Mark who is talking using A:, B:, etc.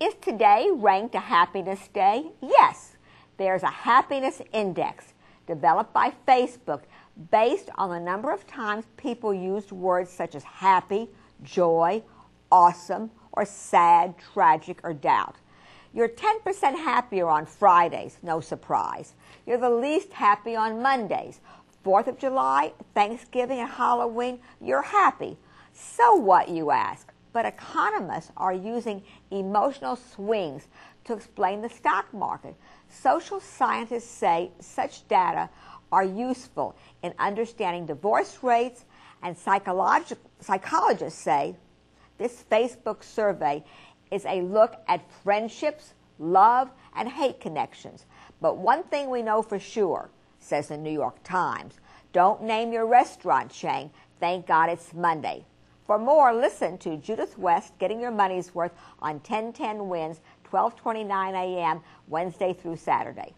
A: Is today ranked a happiness day? Yes. There's a happiness index developed by Facebook based on the number of times people used words such as happy, joy, awesome, or sad, tragic, or doubt. You're 10% happier on Fridays, no surprise. You're the least happy on Mondays. 4th of July, Thanksgiving, and Halloween, you're happy. So what, you ask? But economists are using emotional swings to explain the stock market. Social scientists say such data are useful in understanding divorce rates, and psychologists say this Facebook survey is a look at friendships, love, and hate connections. But one thing we know for sure, says the New York Times don't name your restaurant chain. Thank God it's Monday. For more, listen to Judith West getting your money's worth on 1010 Wins, 1229 a.m., Wednesday through Saturday.